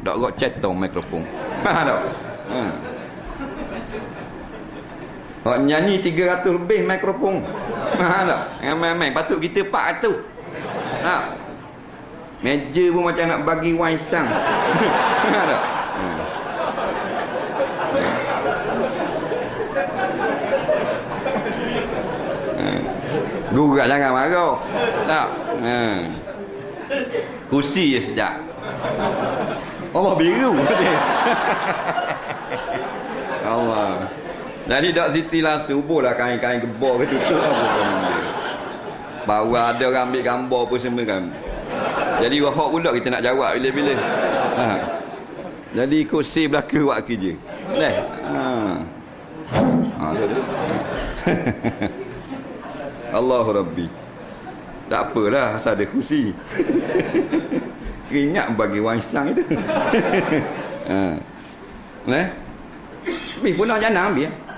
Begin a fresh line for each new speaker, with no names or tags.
Dok gok cetong mikrofon. Ha tak? Ha. Hak nyanyi 300 lebih mikrofon. Ha? Yang main-main patut kita 400. Ha. Meja pun macam nak bagi wine stang. ha tak? Ha. Gugat jangan marah. Tak. Ha. Kursi je sejak. Allah biru. Allah. Jadi Dok Siti lah subuhlah kain-kain gebor ke tutup apa dia. Baru ada orang ambil gambar pun semua kan. Jadi wahak pula kita nak jawab bila-bila. Ha. Jadi kursi belaka buat kerja. Leh. Ha. Ha. Allahu Rabbi. Tak apalah asal ada kursi. Keringat bagi wangsang itu. ha. Eh? Tapi pulang jangan ambil.